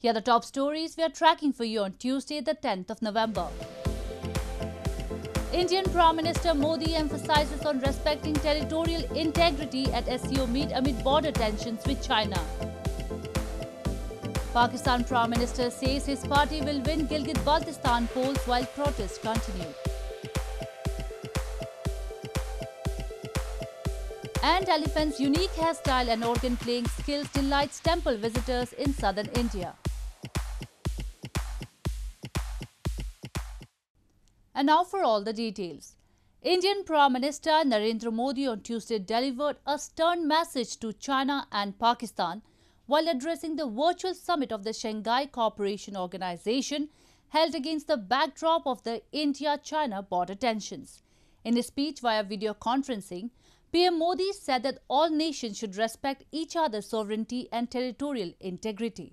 Here are the top stories we are tracking for you on Tuesday, the 10th of November. Indian Prime Minister Modi emphasizes on respecting territorial integrity at SCO meet amid border tensions with China. Pakistan Prime Minister says his party will win Gilgit-Baltistan polls while protests continue. And elephant's unique hairstyle and organ playing skills delights temple visitors in southern India. And now for all the details. Indian Prime Minister Narendra Modi on Tuesday delivered a stern message to China and Pakistan while addressing the virtual summit of the Shanghai Cooperation Organization held against the backdrop of the India-China border tensions. In a speech via video conferencing, PM Modi said that all nations should respect each other's sovereignty and territorial integrity.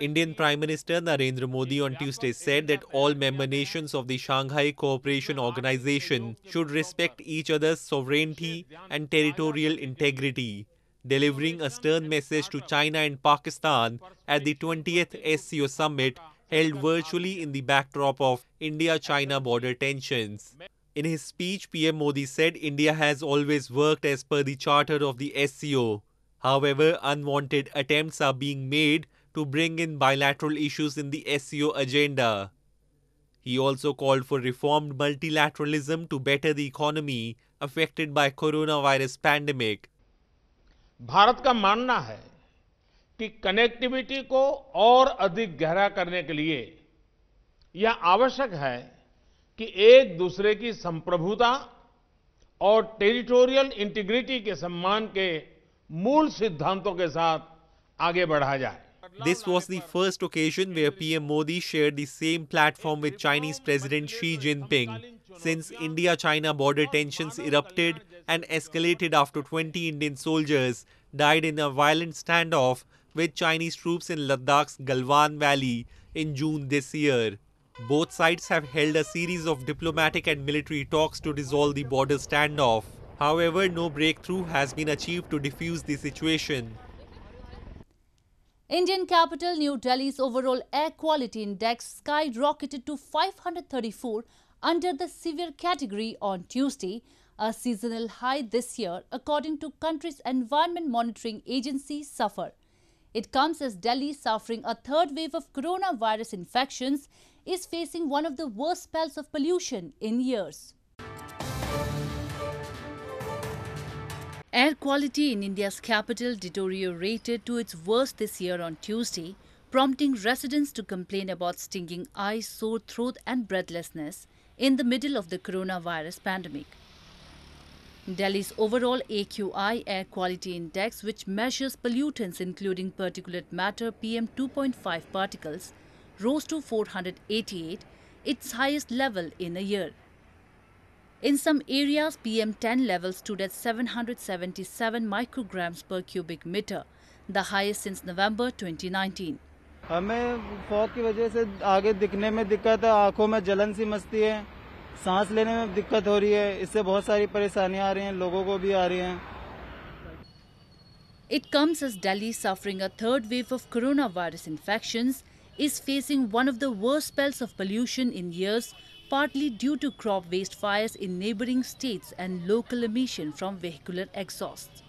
Indian Prime Minister Narendra Modi on Tuesday said that all member nations of the Shanghai Cooperation Organization should respect each other's sovereignty and territorial integrity, delivering a stern message to China and Pakistan at the 20th SCO summit held virtually in the backdrop of India-China border tensions. In his speech, PM Modi said India has always worked as per the charter of the SCO. However, unwanted attempts are being made to bring in bilateral issues in the SCO agenda. He also called for reformed multilateralism to better the economy affected by coronavirus pandemic. Bharat का मानना है कि connectivity को और अधिक गहरा करने के लिए यह आवश्यक है कि एक दूसरे की संप्रभुता और टेरिटोरियल इंटीग्रिटी के सम्मान के मूल सिद्धांतों के साथ आगे बढ़ा जाए This was the first occasion where PM Modi shared the same platform with Chinese President Xi Jinping since India China border tensions erupted and escalated after 20 Indian soldiers died in a violent standoff with Chinese troops in Ladakh's Galwan Valley in June this year. Both sides have held a series of diplomatic and military talks to resolve the border standoff. However, no breakthrough has been achieved to defuse the situation. Indian capital New Delhi's overall air quality index skyrocketed to 534 under the severe category on Tuesday, a seasonal high this year according to country's environment monitoring agency SAFAR. It comes as Delhi suffering a third wave of coronavirus infections is facing one of the worst spells of pollution in years. Air quality in India's capital deteriorated to its worst this year on Tuesday, prompting residents to complain about stinging eyes, sore throat and breathlessness in the middle of the coronavirus pandemic. Delhi's overall AQI air quality index, which measures pollutants including particulate matter PM 2.5 particles, rose to 488, its highest level in a year. In some areas, PM10 levels stood at 777 micrograms per cubic meter, the highest since November 2019. हमें fog की वजह से आगे दिखने में दिक्कत है आंखों में जलन सी मस्ती है सांस लेने में दिक्कत हो रही है इससे बहुत सारी परेशानियां आ रही हैं लोगों को भी आ रही हैं It comes as Delhi, suffering a third wave of coronavirus infections, is facing one of the worst spells of pollution in years, partly due to crop waste fires in neighboring states and local emission from vehicular exhausts.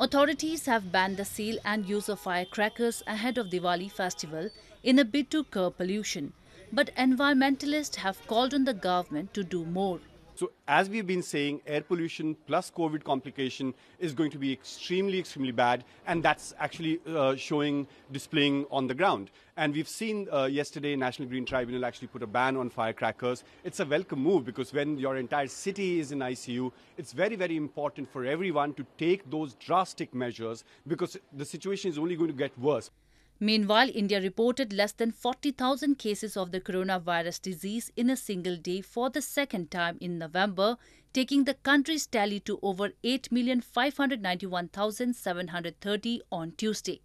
Authorities have banned the sale and use of firecrackers ahead of Diwali festival in a bid to curb pollution, but environmentalists have called on the government to do more. So as we've been saying, air pollution plus COVID complication is going to be extremely, extremely bad, and that's actually uh, showing, displaying on the ground. And we've seen uh, yesterday National Green Tribunal actually put a ban on firecrackers. It's a welcome move because when your entire city is in ICU, it's very, very important for everyone to take those drastic measures because the situation is only going to get worse. Meanwhile, India reported less than 40,000 cases of the coronavirus disease in a single day for the second time in November, taking the country's tally to over 8,591,730 on Tuesday.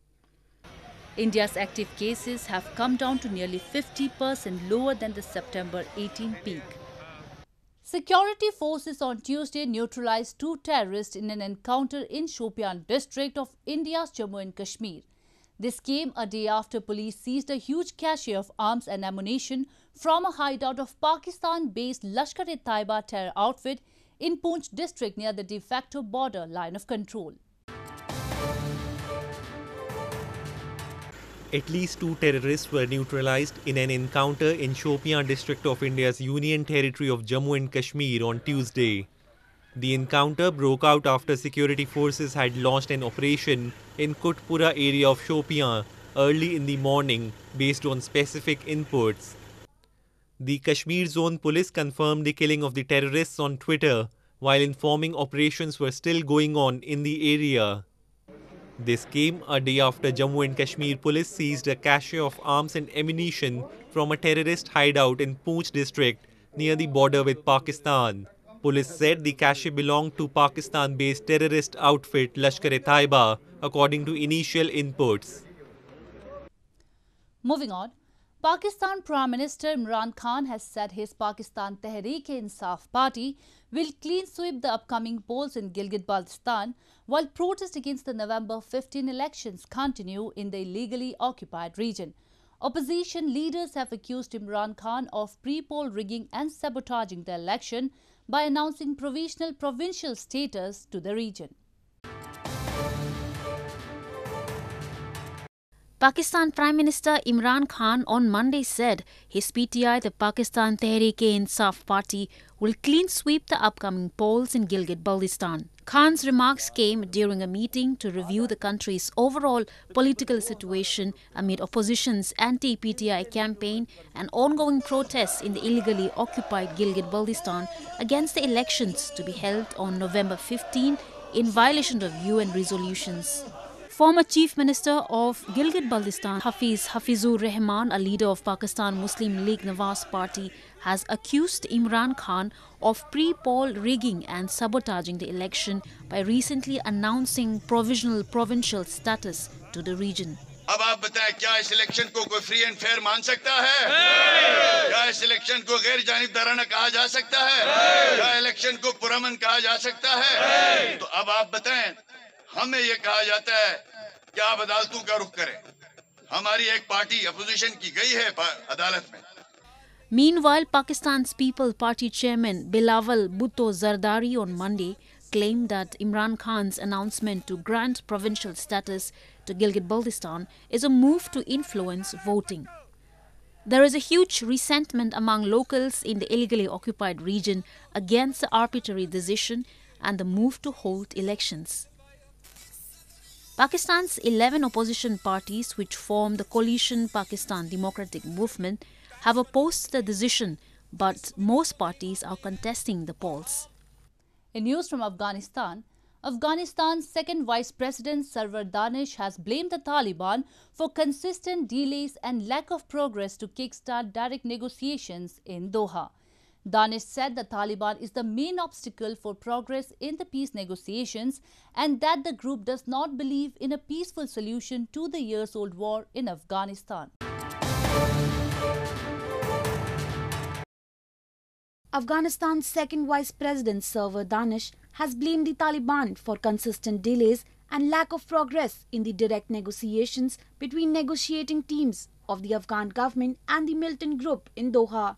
India's active cases have come down to nearly 50% lower than the September 18 peak. Security forces on Tuesday neutralized two terrorists in an encounter in Shopian district of India's Jammu and Kashmir. This came a day after police seized a huge cache of arms and ammunition from a hideout of Pakistan-based Lashkar-e-Taiba terror outfit in Poonch district near the de facto border line of control. At least two terrorists were neutralized in an encounter in Shopian district of India's Union territory of Jammu and Kashmir on Tuesday. The encounter broke out after security forces had launched an operation in Kutpura area of Shopian early in the morning based on specific inputs. The Kashmir Zone police confirmed the killing of the terrorists on Twitter while informing operations were still going on in the area. This came a day after Jammu and Kashmir police seized a cache of arms and ammunition from a terrorist hideout in Poonch district near the border with Pakistan. Police said the cache belonged to Pakistan-based terrorist outfit Lashkar-e-Taiba, according to initial inputs. Moving on, Pakistan Prime Minister Imran Khan has said his Pakistan Tehreek-e-Insaf party will clean sweep the upcoming polls in Gilgit-Baltistan while protests against the November 15 elections continue in the illegally occupied region. Opposition leaders have accused Imran Khan of pre-poll rigging and sabotaging the election by announcing provisional provincial status to the region. Pakistan Prime Minister Imran Khan on Monday said his PTI, the Pakistan Tehreek-e-Insaf party, will clean sweep the upcoming polls in Gilgit-Baltistan. Khan's remarks came during a meeting to review the country's overall political situation amid opposition's anti-PTI campaign and ongoing protests in the illegally occupied Gilgit-Baltistan against the elections to be held on November 15 in violation of UN resolutions. Former Chief Minister of Gilgit-Baltistan, Hafiz Hafizur Rahman, a leader of Pakistan Muslim League Nawaz Party, has accused Imran Khan of pre-poll rigging and sabotaging the election by recently announcing provisional provincial status to the region. अब आप बताएं क्या इस election को कोई free and fair मान सकता है क्या इस इलेक्शन को गैर जानबदाराना कहा जा सकता है क्या इलेक्शन को पुरमन कहा जा सकता है तो अब आप बताएं हमें ये कहा जाता है कि आप अदालतों का रुख करें हमारी एक पार्टी अपोजिशन की गई है अदालत में Meanwhile, Pakistan's People Party chairman Bilawal Bhutto Zardari on Monday claimed that Imran Khan's announcement to grant provincial status to Gilgit-Baltistan is a move to influence voting. There is a huge resentment among locals in the illegally occupied region against the arbitrary decision and the move to hold elections. Pakistan's 11 opposition parties, which form the coalition Pakistan Democratic Movement, have opposed the decision, but most parties are contesting the polls. In news from Afghanistan, Afghanistan's second Vice President Sarwar Danish has blamed the Taliban for consistent delays and lack of progress to kickstart direct negotiations in Doha. Danish said the Taliban is the main obstacle for progress in the peace negotiations and that the group does not believe in a peaceful solution to the years-old war in Afghanistan. Afghanistan's second Vice President Sarwar Danish has blamed the Taliban for consistent delays and lack of progress in the direct negotiations between negotiating teams of the Afghan government and the militant group in Doha.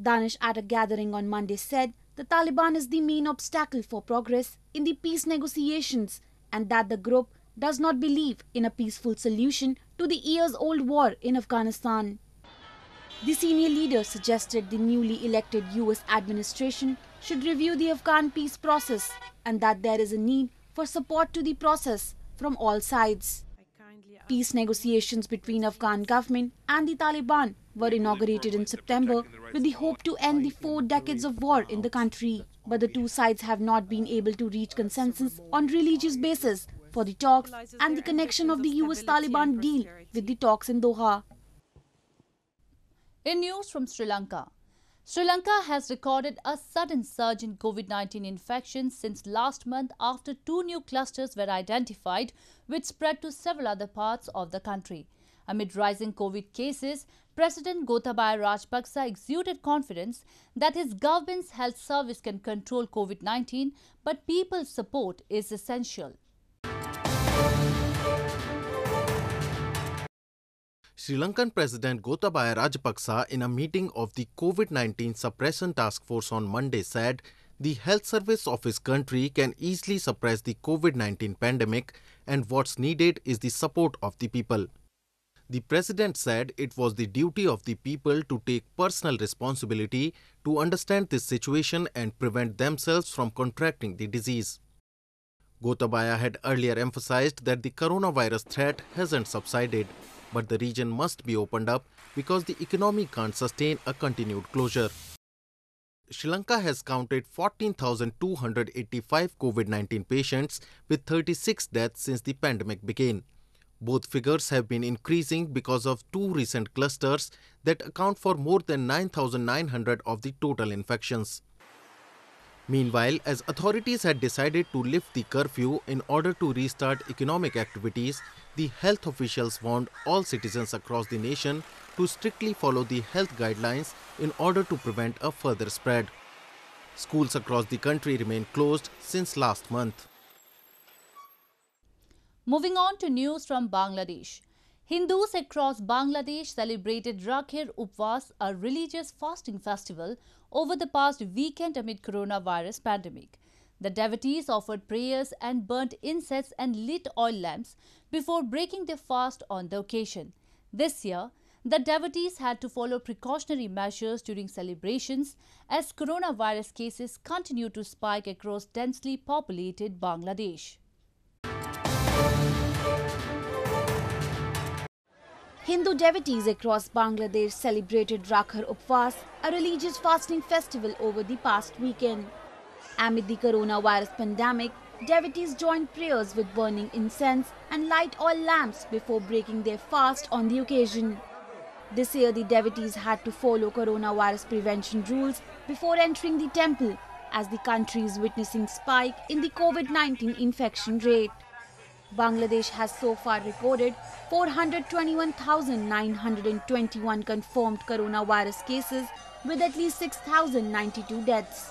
Danish at a gathering on Monday said the Taliban is the main obstacle for progress in the peace negotiations and that the group does not believe in a peaceful solution to the years-old war in Afghanistan. The senior leader suggested the newly elected US administration should review the Afghan peace process and that there is a need for support to the process from all sides. Peace negotiations between Afghan government and the Taliban were inaugurated in September with the hope to end the four decades of war in the country. But the two sides have not been able to reach consensus on religious basis for the talks and the connection of the US Taliban deal with the talks in Doha. In news from Sri Lanka, Sri Lanka has recorded a sudden surge in COVID 19 infections since last month after two new clusters were identified, which spread to several other parts of the country. Amid rising COVID cases, President Gotabaya Rajapaksa exuded confidence that his government's health service can control COVID 19, but people's support is essential. Sri Lankan President Gotabaya Rajapaksa, in a meeting of the COVID 19 Suppression Task Force on Monday, said the health service of his country can easily suppress the COVID 19 pandemic, and what's needed is the support of the people. The president said it was the duty of the people to take personal responsibility to understand this situation and prevent themselves from contracting the disease. Gotabaya had earlier emphasized that the coronavirus threat hasn't subsided, but the region must be opened up because the economy can't sustain a continued closure. Sri Lanka has counted 14,285 COVID 19 patients with 36 deaths since the pandemic began. Both figures have been increasing because of two recent clusters that account for more than 9,900 of the total infections. Meanwhile, as authorities had decided to lift the curfew in order to restart economic activities, the health officials warned all citizens across the nation to strictly follow the health guidelines in order to prevent a further spread. Schools across the country remain closed since last month. Moving on to news from Bangladesh. Hindus across Bangladesh celebrated Rakhir Upvas, a religious fasting festival, over the past weekend amid coronavirus pandemic. The devotees offered prayers and burnt incense and lit oil lamps before breaking their fast on the occasion. This year, the devotees had to follow precautionary measures during celebrations as coronavirus cases continue to spike across densely populated Bangladesh. Hindu devotees across Bangladesh celebrated Rakhar Upvas, a religious fasting festival over the past weekend. Amid the coronavirus pandemic, devotees joined prayers with burning incense and light oil lamps before breaking their fast on the occasion. This year, the devotees had to follow coronavirus prevention rules before entering the temple as the country is witnessing a spike in the COVID-19 infection rate. Bangladesh has so far recorded 421,921 confirmed coronavirus cases with at least 6,092 deaths.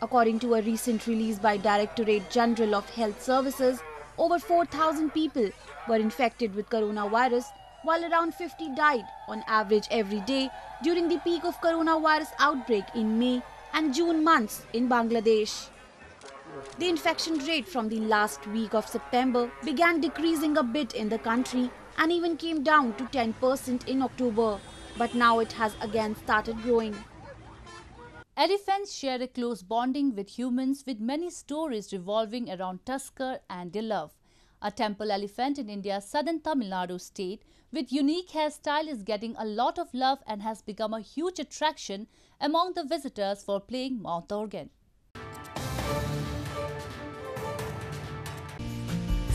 According to a recent release by Directorate General of Health Services, over 4,000 people were infected with coronavirus while around 50 died on average every day during the peak of coronavirus outbreak in May and June months in Bangladesh. The infection rate from the last week of September began decreasing a bit in the country and even came down to 10% in October, but now it has again started growing. Elephants share a close bonding with humans with many stories revolving around Tusker and their love. A temple elephant in India's southern Tamil Nadu state with unique hairstyle is getting a lot of love and has become a huge attraction among the visitors for playing mouth organ.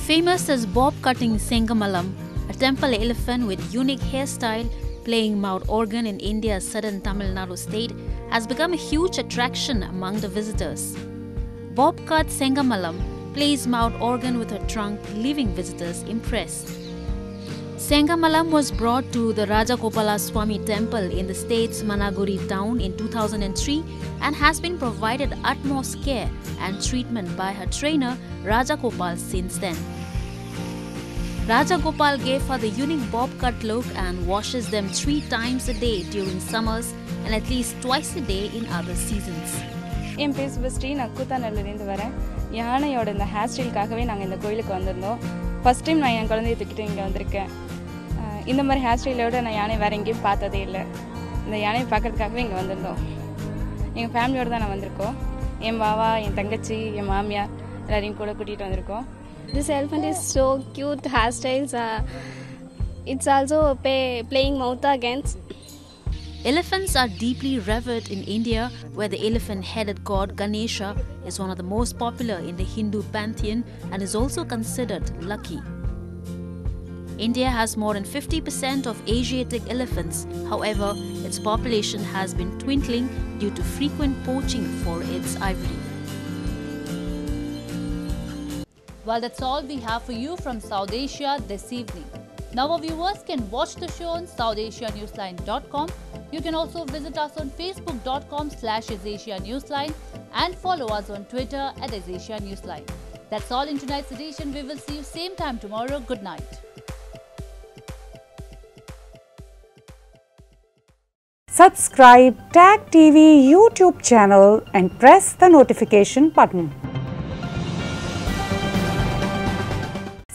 Famous as Bob Cutting Sengamalam, a temple elephant with unique hairstyle playing mouth organ in India's southern Tamil Nadu state, has become a huge attraction among the visitors. Bob Cut Sengamalam plays mouth organ with her trunk, leaving visitors impressed. Sengamalam was brought to the Rajagopala Swami temple in the state's Mannargudi town in 2003 and has been provided utmost care and treatment by her trainer Rajagopal since then. Rajagopal gave her the unique bob cut look and washes them three times a day during summers and at least twice a day in other seasons. என் பேர் சுபஸ்ரீ. நான் கூத்தாநல்லூர்லேருந்து வரேன். யானையோட இந்த hair ஸ்டைலுக்காகவே நாங்கள் இந்த கோயிலுக்கு வந்திருந்தோம். First time நான் என் குழந்தைய தூக்கிட்டு இங்கே வந்திருக்கேன். இந்த மாதிரி ஹேர் ஸ்டைலோட நான் யானை வேறு எங்கேயும் பார்த்ததே இல்லை. இந்த யானையை பார்க்கறதுக்காகவே இங்கே வந்திருந்தோம். எங்கள் ஃபேமிலியோடு தான் நான் வந்திருக்கோம். என் பாவா என் தங்கச்சி என் மாமியார் எல்லாரையும் கூட கூட்டிகிட்டு வந்திருக்கோம். This elephant is so cute hairstyles. Uh, it's also pay, playing mouth against. Elephants are deeply revered in India, where the elephant headed god Ganesha is one of the most popular in the Hindu pantheon and is also considered lucky. India has more than 50% of Asiatic elephants, however, its population has been dwindling due to frequent poaching for its ivory. Well, that's all we have for you from South Asia this evening. Now, our viewers can watch the show on SouthAsiaNewsline.com. You can also visit us on Facebook.com slash Newsline and follow us on Twitter at Newsline. That's all in tonight's edition. We will see you same time tomorrow. Good night. Subscribe Tag TV YouTube channel and press the notification button.